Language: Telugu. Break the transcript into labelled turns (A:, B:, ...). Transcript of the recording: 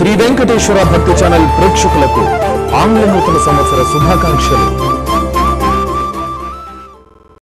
A: శ్రీ వెంకటేశ్వర భక్తి ఛానల్ ప్రేక్షకులకు ఆంగ్ల నూతన సంవత్సర శుభాకాంక్షలు.